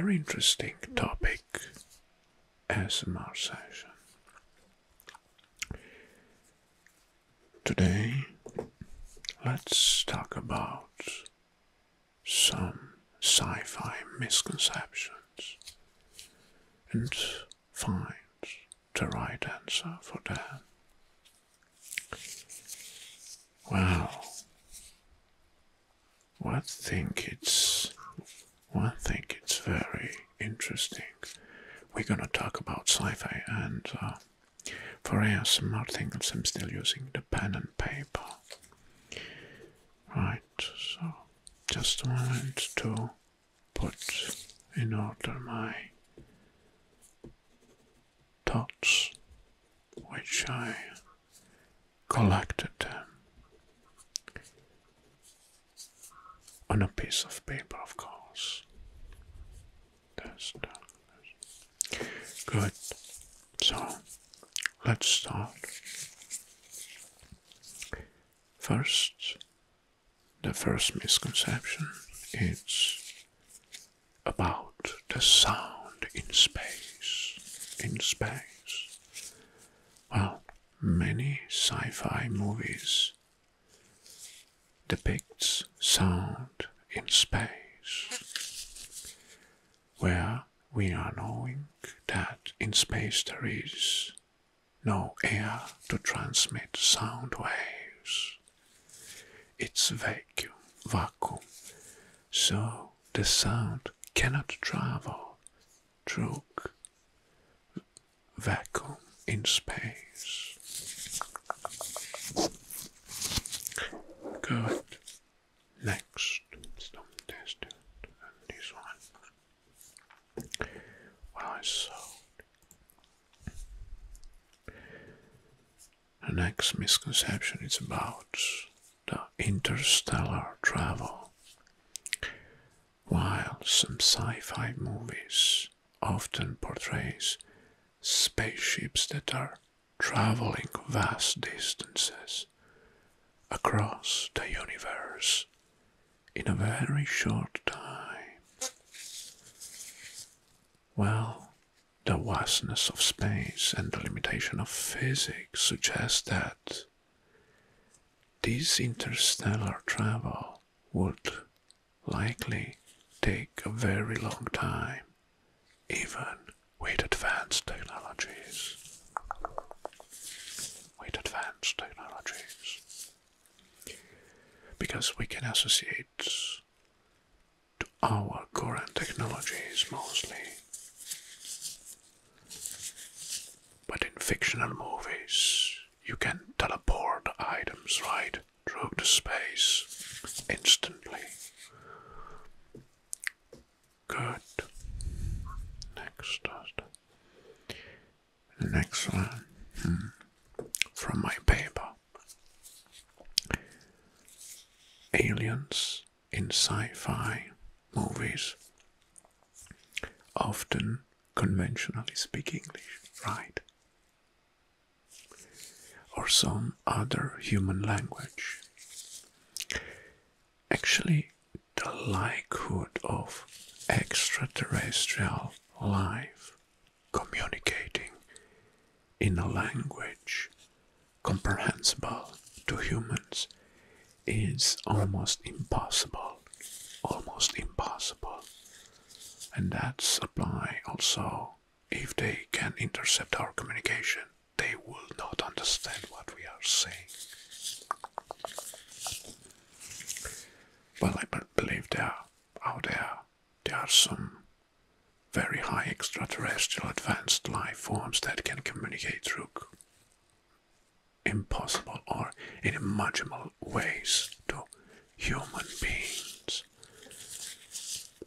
very interesting topic ASMR session. Today, let's talk about some sci fi misconceptions and find the right answer for them. Well, one think it's one thing it's very interesting. We're gonna talk about sci-fi and uh, for ASMR things I'm still using the pen and paper. Right, so just a moment to put in order my thoughts which I collected them on a piece of paper, of course. That's done. Good. So, let's start. First, the first misconception is about the sound in space. In space. Well, many sci-fi movies depicts sound in space, where we are knowing that there is no air to transmit sound waves. It's vacuum, vacuum, so the sound cannot travel through vacuum in space. Good. Next, stop this and this one. Well, I saw. The next misconception is about the interstellar travel. While some sci-fi movies often portrays spaceships that are traveling vast distances across the universe in a very short time. Well, the vastness of space and the limitation of physics suggest that this interstellar travel would likely take a very long time, even with advanced technologies. With advanced technologies. Because we can associate to our current technologies mostly. But in fictional movies, you can teleport items right through the space instantly. Good. Next, the next one hmm. from my paper. Aliens in sci-fi movies often conventionally speak English, right? Some other human language. Actually, the likelihood of extraterrestrial life communicating in a language comprehensible to humans is almost impossible. Almost impossible. And that's apply also if they can intercept our communication, they will understand what we are saying. Well, I believe there out there there are some very high extraterrestrial advanced life forms that can communicate through impossible or unimaginable ways to human beings.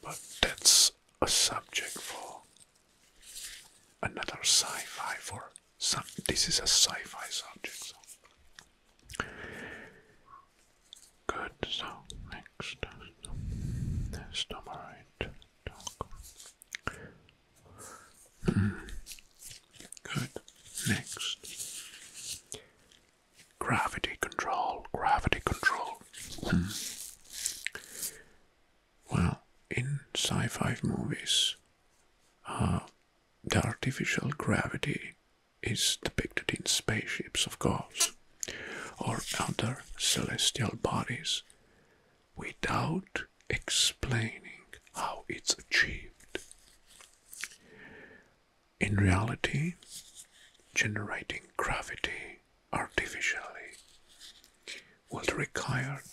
But that's a subject for another sci-fi for this is a sci-fi subject so. Good so next. Number right. Hmm. good. Next. Gravity control gravity control. Well, in sci fi movies, uh, the artificial gravity is depicted in spaceships, of course, or other celestial bodies without explaining how it's achieved. In reality, generating gravity artificially would require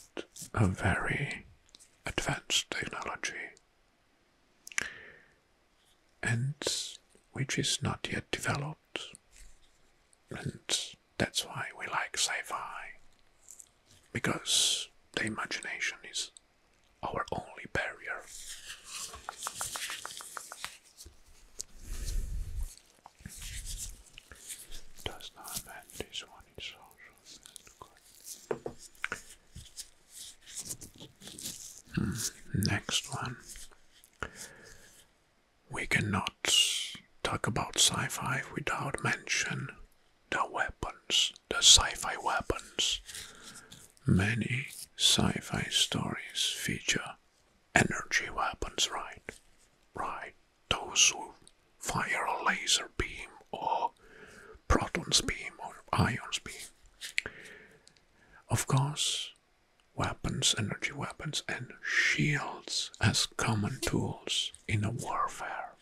a very advanced technology and which is not yet developed and that's why we like sci-fi. Because the imagination is our only barrier. Hmm, Next one. We cannot talk about sci-fi without mention sci-fi weapons. Many sci-fi stories feature energy weapons, right? Right. Those who fire a laser beam or protons beam or ions beam. Of course, weapons, energy weapons, and shields as common tools in a warfare.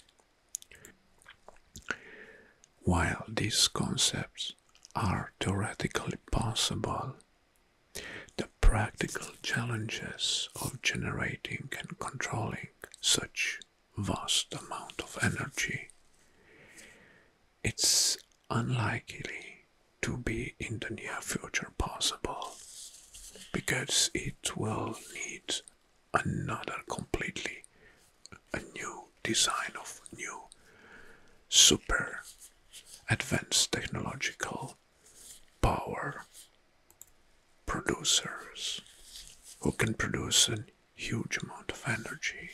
While these concepts are theoretically possible, the practical challenges of generating and controlling such vast amount of energy it's unlikely to be in the near future possible because it will need another completely a new design of new super advanced technological power producers who can produce a huge amount of energy.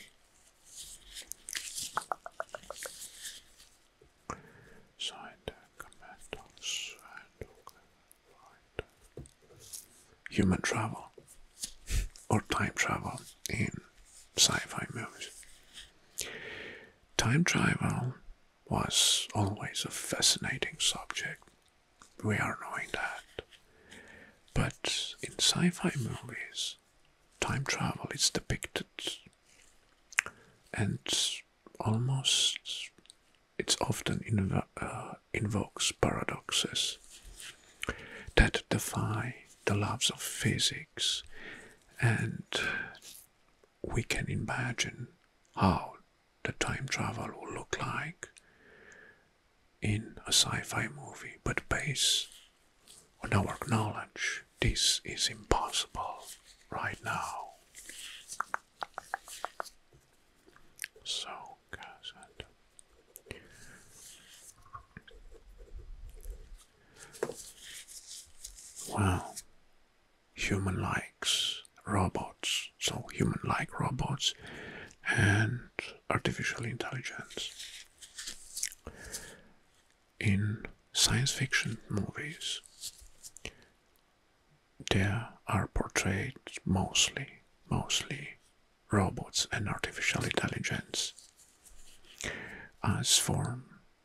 Human travel or time travel in sci fi movies. Time travel was always a fascinating subject. We are knowing that. But in sci fi movies, time travel is depicted and almost it often invo uh, invokes paradoxes that defy the laws of physics and we can imagine how the time travel will look like in a sci-fi movie but based on our knowledge this is impossible right now so uh, Wow. Human likes robots, so human like robots and artificial intelligence. In science fiction movies, there are portrayed mostly, mostly robots and artificial intelligence as for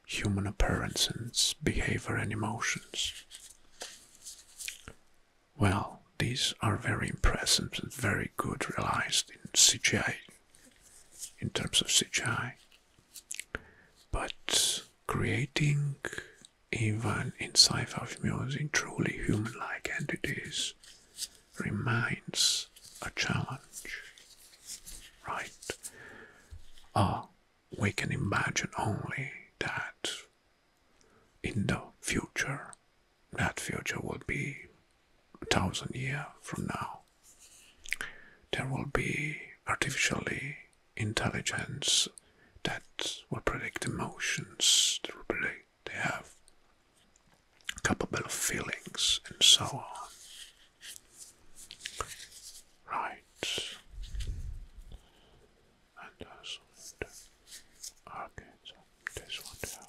human appearances, behavior, and emotions. Well, these are very impressive and very good realized in CGI, in terms of CGI. But creating even in sci-fi music truly human-like entities remains a challenge, right? Ah, we can imagine only that in the future, that future will be a thousand years from now, there will be artificially intelligence that will predict emotions, that will predict they have capable of feelings and so on. Right. And also okay, so this one there.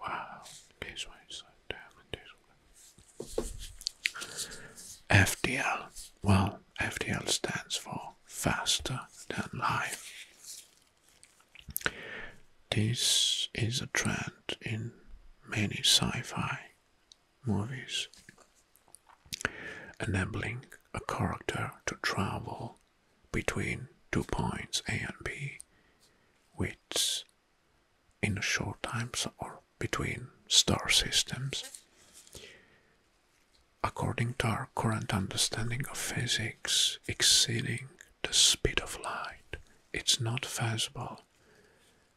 Wow, this one is so damn this one. After FTL. Well, FTL stands for faster than life. This is a trend in many sci fi movies, enabling a character to travel between two points A and B with in a short time or between star systems. According to our current understanding of physics, exceeding the speed of light, it's not feasible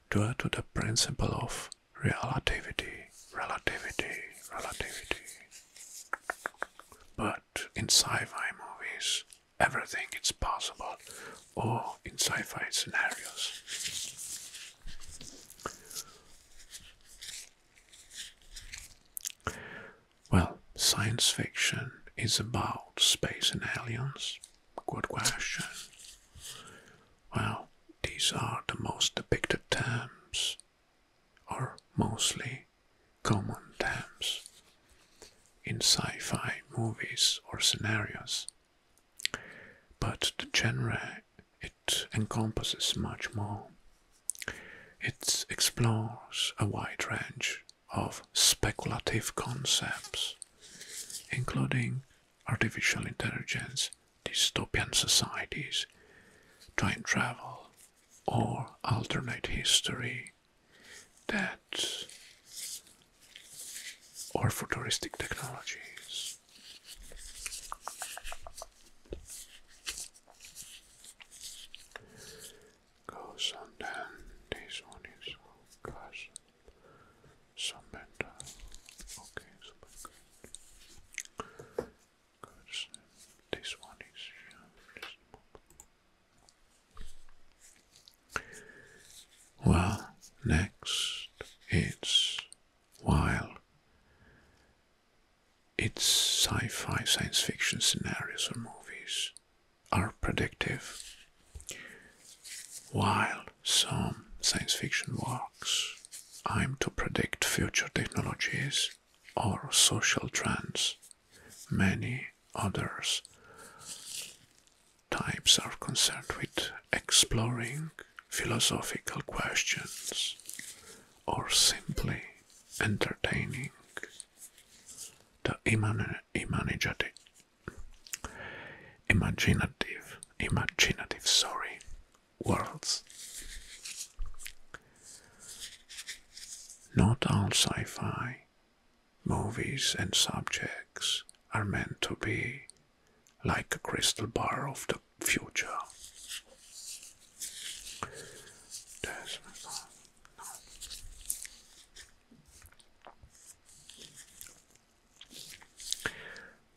due to the principle of relativity, relativity, relativity. But in sci-fi movies, everything is possible, or in sci-fi scenarios. Well, science fiction is about space and aliens. Good question. Well, these are the most depicted terms, or mostly common terms, in sci fi movies or scenarios. But the genre, it encompasses much more. It explores a wide range of speculative concepts, including artificial intelligence, dystopian societies, time travel, or alternate history that or futuristic technologies. Goes on then this one is gosh some better. Okay, so good. This one is well, next it's while its sci fi science fiction scenarios or movies are predictive, while some science fiction works aim to predict future technologies or social trends. Many others. Types are concerned with exploring philosophical questions or simply entertaining the imaginative, imaginative, imaginative, sorry, worlds. Not all sci fi movies and subjects are meant to be like a crystal bar of the future.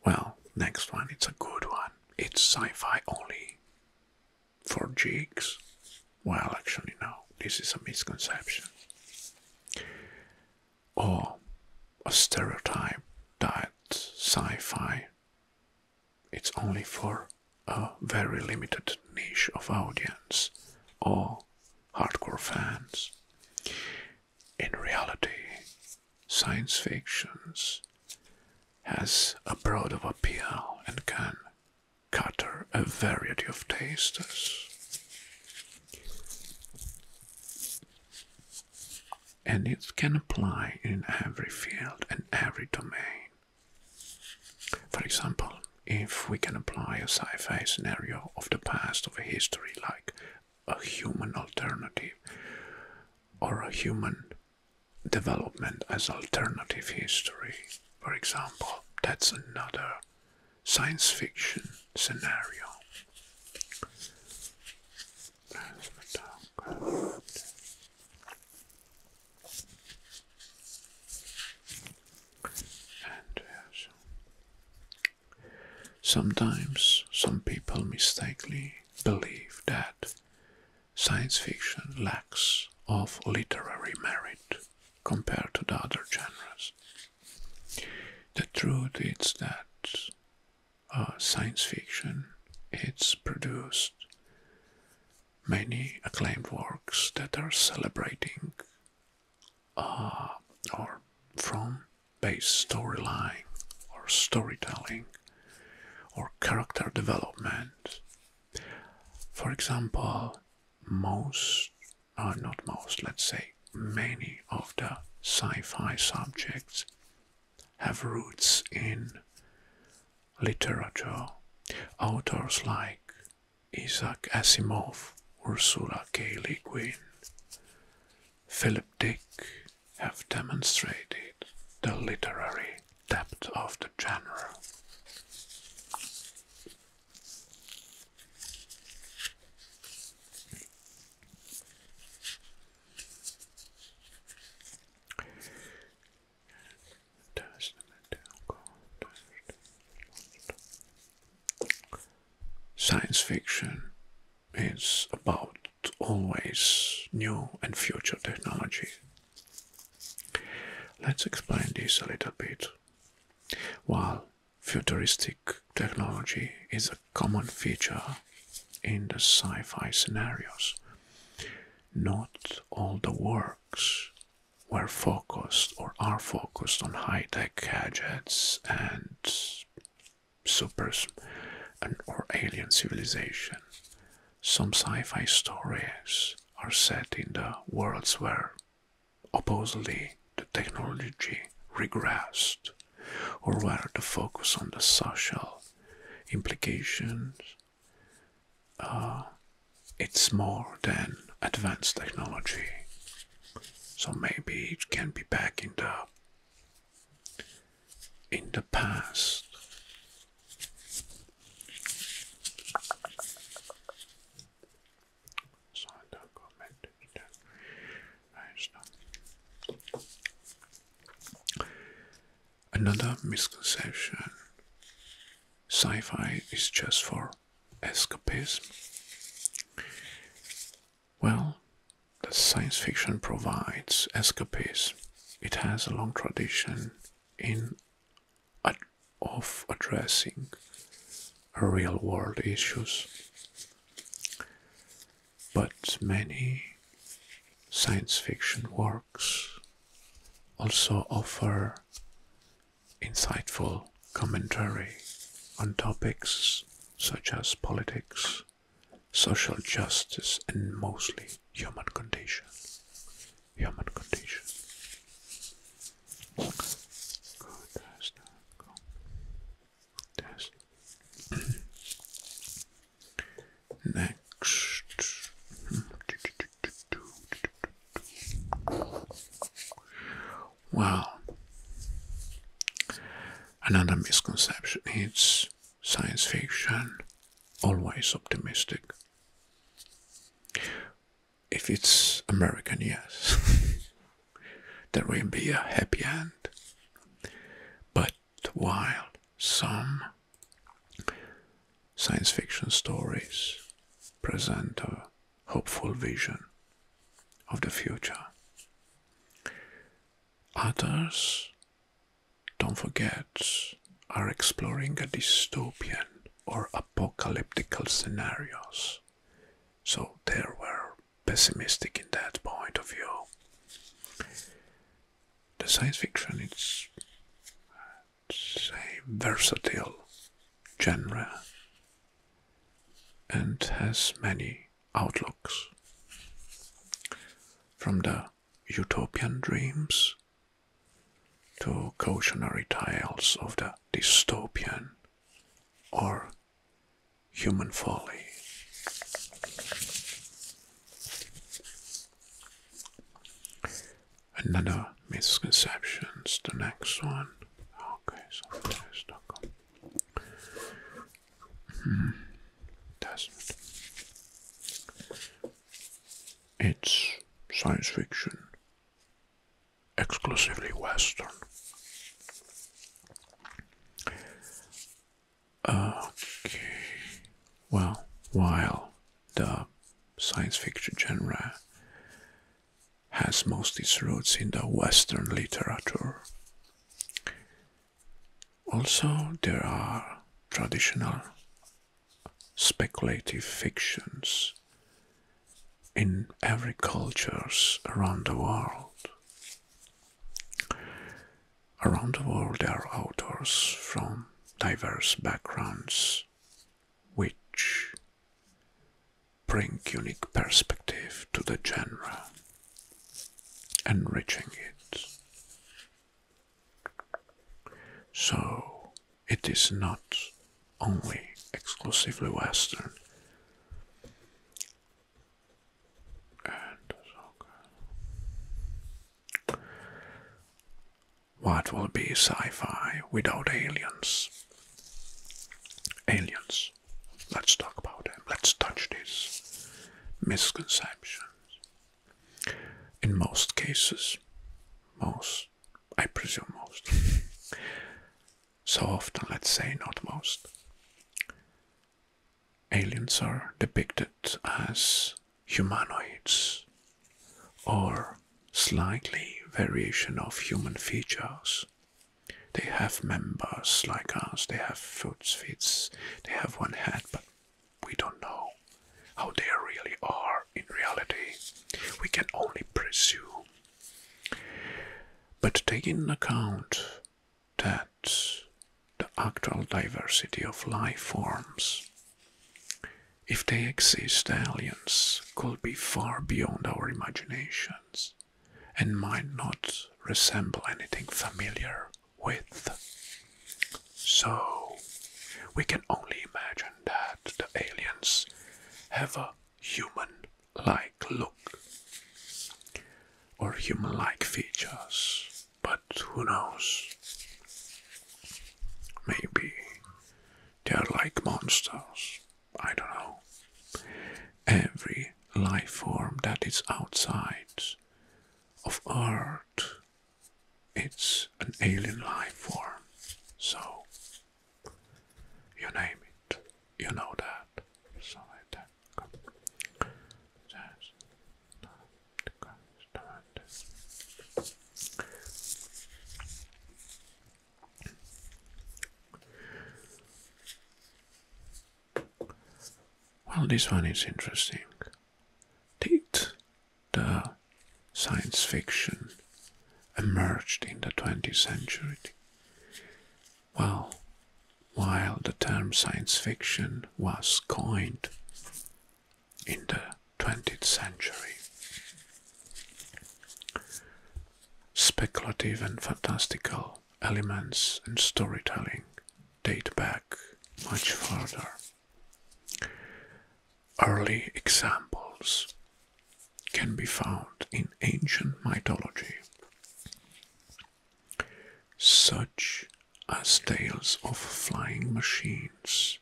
Well, next one, it's a good one. It's sci fi only for jigs. Well, actually, no, this is a misconception. Or a stereotype that sci fi it's only for a very limited niche of audience or hardcore fans. In reality, science fictions has a broad of appeal and can cater a variety of tastes. And it can apply in every field and every domain. For example, if we can apply a sci fi scenario of the past of a history like a human alternative or a human development as alternative history, for example, that's another science fiction scenario. Sometimes some people mistakenly believe that science fiction lacks of literary merit compared to the other genres. The truth is that uh, science fiction it's produced many acclaimed works that are celebrating uh, or from base storyline or storytelling or character development. For example, most, or not most, let's say many of the sci fi subjects have roots in literature. Authors like Isaac Asimov, Ursula K. Le Guin, Philip Dick have demonstrated the literary depth of the genre. Science fiction is about always new and future technology. Let's explain this a little bit. While futuristic technology is a common feature in the sci fi scenarios, not all the works were focused or are focused on high tech gadgets and supers and or alien civilization. Some sci-fi stories are set in the worlds where oppositely the technology regressed or where the focus on the social implications uh, it's more than advanced technology so maybe it can be back in the in the past Another misconception sci fi is just for escapism. Well, the science fiction provides escapism. It has a long tradition in of addressing real world issues. But many science fiction works also offer insightful commentary on topics such as politics, social justice, and mostly human condition. Human condition. Next. Well, another misconception It's science fiction always optimistic. If it's American, yes, there will be a happy end. But while some science fiction stories present a hopeful vision of the future, others, don't forget, are exploring a dystopian or apocalyptical scenarios. So they were pessimistic in that point of view. The science fiction is a versatile genre and has many outlooks. From the utopian dreams to cautionary tales of the dystopian or human folly. Another misconceptions, the next one. Okay, so there's Stockholm. Hmm. Doesn't. It's science fiction, exclusively Western. Okay. Well, while the science fiction genre has most its roots in the Western literature, also there are traditional speculative fictions in every cultures around the world. Around the world there are authors from diverse backgrounds which bring unique perspective to the genre, enriching it. So it is not only exclusively Western. And uh, what will be sci fi without aliens? Aliens. Let's talk about them. Let's touch these misconceptions. In most cases, most, I presume most, so often, let's say not most, aliens are depicted as humanoids or slightly variation of human features. They have members like us, they have foot, feet, they have one head, but we don't know how they really are in reality. We can only presume. But taking into account that the actual diversity of life forms, if they exist, aliens could be far beyond our imaginations and might not resemble anything familiar with. So, we can only imagine that the aliens have a human like look or human like features, but who knows? Maybe they're like monsters. I don't know. Every life form that is outside of Earth, alien life form. So, you name it, you know that. So. Well, this one is interesting. Did the science fiction emerged in the 20th century? Well, while the term science fiction was coined in the 20th century, speculative and fantastical elements in storytelling date back much further. Early examples can be found in ancient mythology, such as tales of flying machines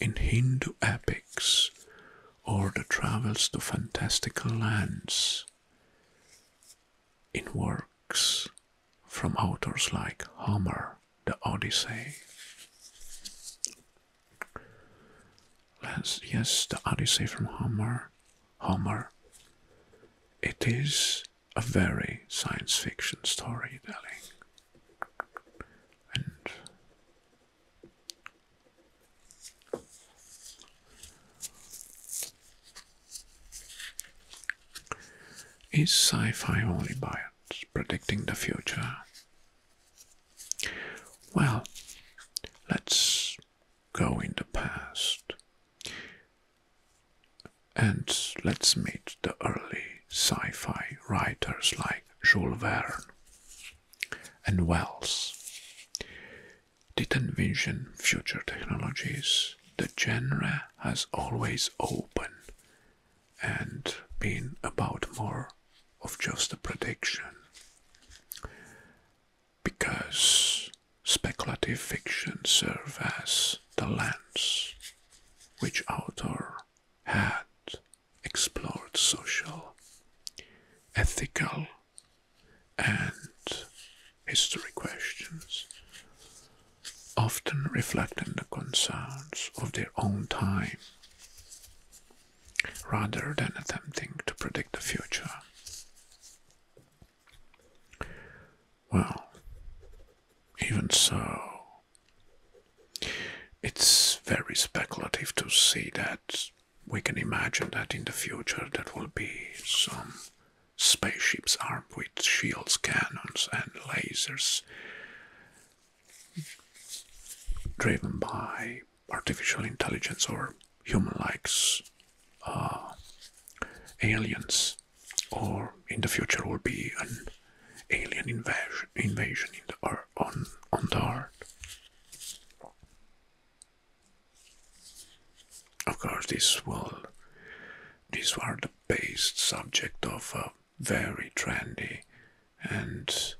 in Hindu epics or the travels to fantastical lands in works from authors like Homer, the Odyssey. Yes, the Odyssey from Homer. Homer. It is a very science fiction storytelling. Is sci-fi only biased predicting the future? Well, let's go in the past and let's meet the early sci fi writers like Jules Verne and Wells. Did envision future technologies. The genre has always open and been about more of just a prediction because speculative fiction serve as the lens which author had explored social, ethical, and history questions, often reflecting the concerns of their own time rather than attempting to predict the future. Well, even so, it's very speculative to see that we can imagine that in the future there will be some spaceships armed with shields, cannons, and lasers driven by artificial intelligence or human like uh, aliens, or in the future will be an alien invasion invasion in the on on the earth. Of course, this will these were the based subject of a very trendy and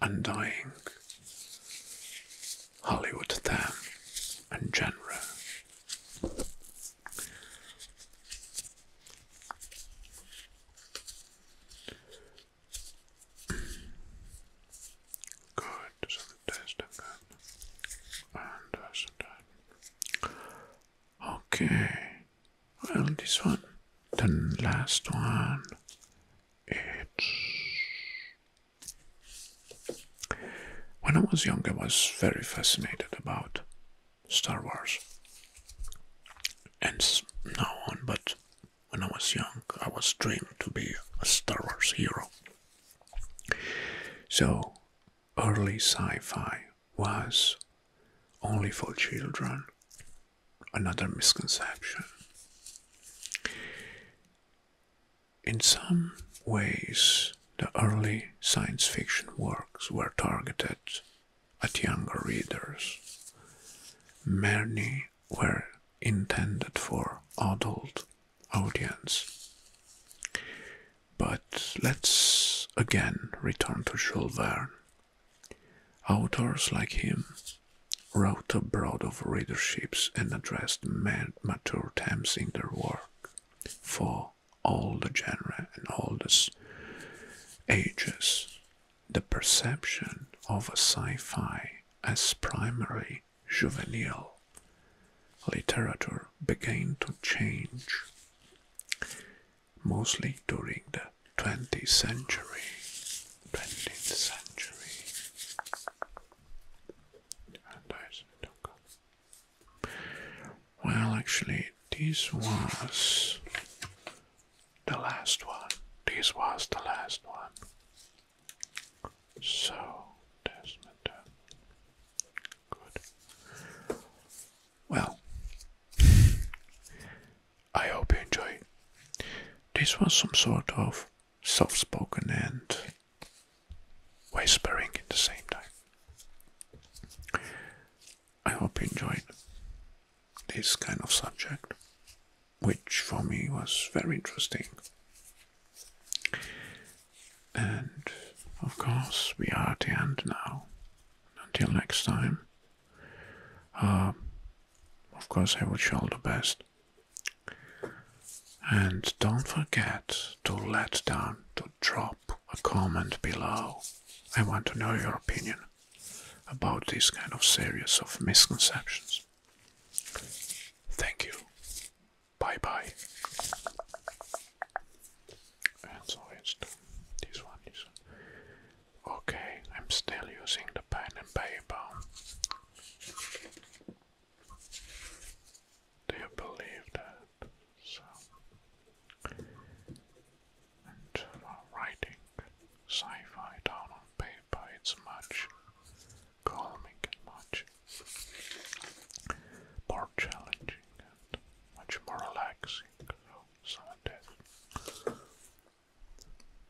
undying Hollywood theme and genre. Good, so test again. And that's that. Okay. Well, this one, the last one, it's. When I was very fascinated about Star Wars. And now on, but when I was young, I was dreaming to be a Star Wars hero. So, early sci fi was only for children. Another misconception. In some ways, the early science fiction works were targeted at younger readers. Many were intended for adult audience. But let's again return to Jules Verne. Authors like him wrote abroad of readerships and addressed mature themes in their work for all the genre and all the ages. The perception of sci-fi as primary juvenile literature began to change mostly during the 20th century. 20th century. Well, actually, this was the last one. This was the last one. So, Desmond. Good. Well, I hope you enjoyed. This was some sort of soft spoken and whispering at the same time. I hope you enjoyed this kind of subject, which for me was very interesting. And of course, we are at the end now. Until next time, uh, of course, I wish you all the best. And don't forget to let down, to drop a comment below. I want to know your opinion about this kind of series of misconceptions. Thank you. Bye bye. And so it's this one. Okay, I'm still using the